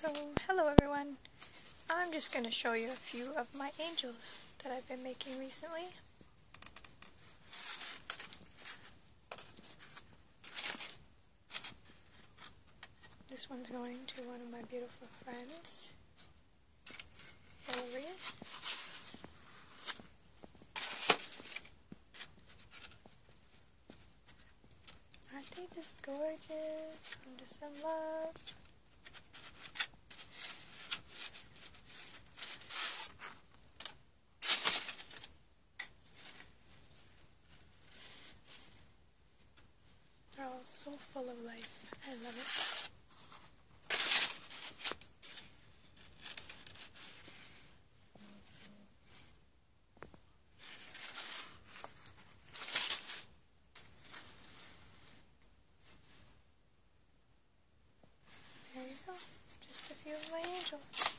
So, hello everyone. I'm just going to show you a few of my angels that I've been making recently. This one's going to one of my beautiful friends, Hillary. Aren't they just gorgeous? I'm just in love. So full of life. I love it. There you go. Just a few of my angels.